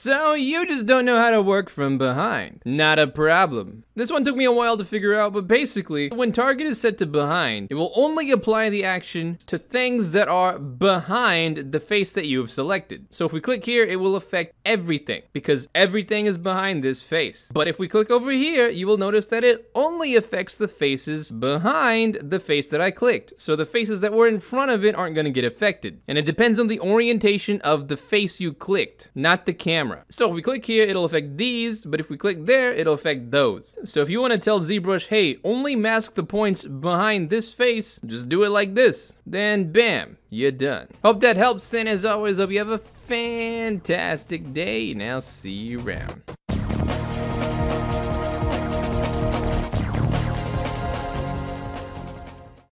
So you just don't know how to work from behind. Not a problem. This one took me a while to figure out, but basically, when target is set to behind, it will only apply the action to things that are behind the face that you have selected. So if we click here, it will affect everything because everything is behind this face. But if we click over here, you will notice that it only affects the faces behind the face that I clicked. So the faces that were in front of it aren't gonna get affected. And it depends on the orientation of the face you clicked, not the camera. So if we click here, it'll affect these, but if we click there, it'll affect those. So if you wanna tell ZBrush, hey, only mask the points behind this face, just do it like this. Then bam, you're done. Hope that helps, and as always, hope you have a fantastic day, and I'll see you around.